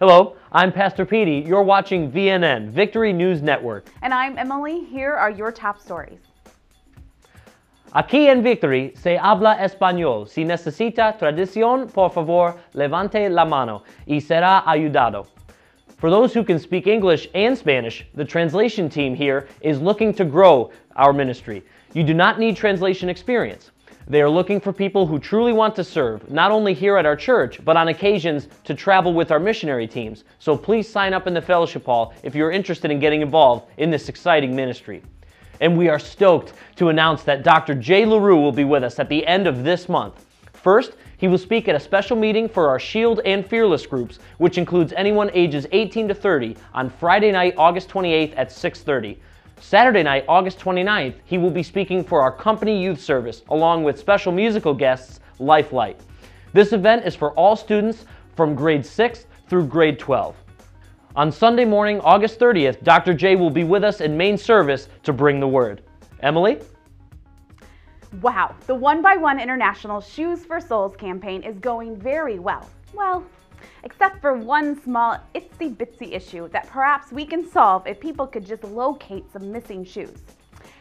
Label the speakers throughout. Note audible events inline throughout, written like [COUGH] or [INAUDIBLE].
Speaker 1: Hello, I'm Pastor Petey. You're watching VNN, Victory News Network.
Speaker 2: And I'm Emily. Here are your top stories.
Speaker 1: Aquí en Victory se habla español. Si necesita traducción, por favor, levante la mano y será ayudado. For those who can speak English and Spanish, the translation team here is looking to grow our ministry. You do not need translation experience. They are looking for people who truly want to serve, not only here at our church, but on occasions to travel with our missionary teams. So please sign up in the fellowship hall if you're interested in getting involved in this exciting ministry. And we are stoked to announce that Dr. Jay LaRue will be with us at the end of this month. First, he will speak at a special meeting for our Shield and Fearless groups, which includes anyone ages 18 to 30 on Friday night, August 28th at 6:30. Saturday night, August 29th, he will be speaking for our company youth service, along with special musical guests, Lifelight. This event is for all students from grade 6 through grade 12. On Sunday morning, August 30th, Dr. J will be with us in main service to bring the word. Emily?
Speaker 2: Wow, the One by One International Shoes for Souls campaign is going very well. Well, except for one small itsy bitsy issue that perhaps we can solve if people could just locate some missing shoes.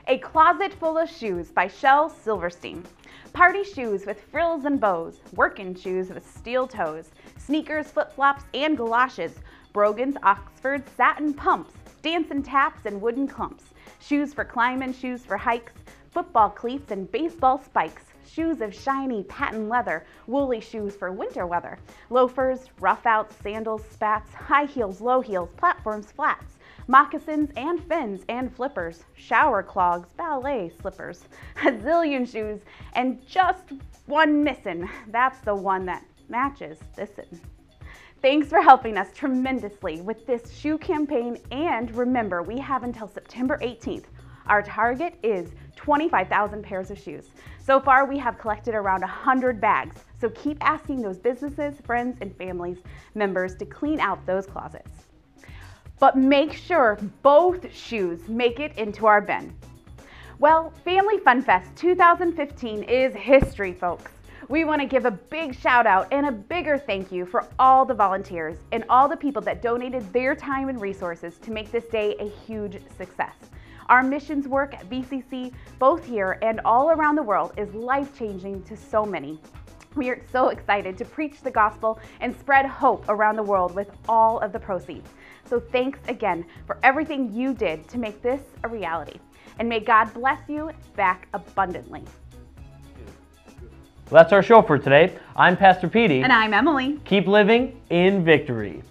Speaker 2: A Closet Full of Shoes by Shel Silverstein. Party shoes with frills and bows, working shoes with steel toes, sneakers, flip-flops, and galoshes, brogans, oxfords, satin pumps, dancing taps, and wooden clumps, shoes for climbing, shoes for hikes, football cleats, and baseball spikes, shoes of shiny patent leather, woolly shoes for winter weather, loafers, rough outs, sandals, spats, high heels, low heels, platforms, flats, moccasins and fins and flippers, shower clogs, ballet slippers, [LAUGHS] a zillion shoes, and just one missing. That's the one that matches this. Thanks for helping us tremendously with this shoe campaign and remember we have until September 18th. Our target is 25,000 pairs of shoes. So far, we have collected around 100 bags. So keep asking those businesses, friends, and families members to clean out those closets. But make sure both shoes make it into our bin. Well, Family Fun Fest 2015 is history, folks. We want to give a big shout out and a bigger thank you for all the volunteers and all the people that donated their time and resources to make this day a huge success. Our missions work at VCC, both here and all around the world, is life changing to so many. We are so excited to preach the gospel and spread hope around the world with all of the proceeds. So thanks again for everything you did to make this a reality. And may God bless you back abundantly.
Speaker 1: Well, that's our show for today. I'm Pastor Petey.
Speaker 2: And I'm Emily.
Speaker 1: Keep living in victory.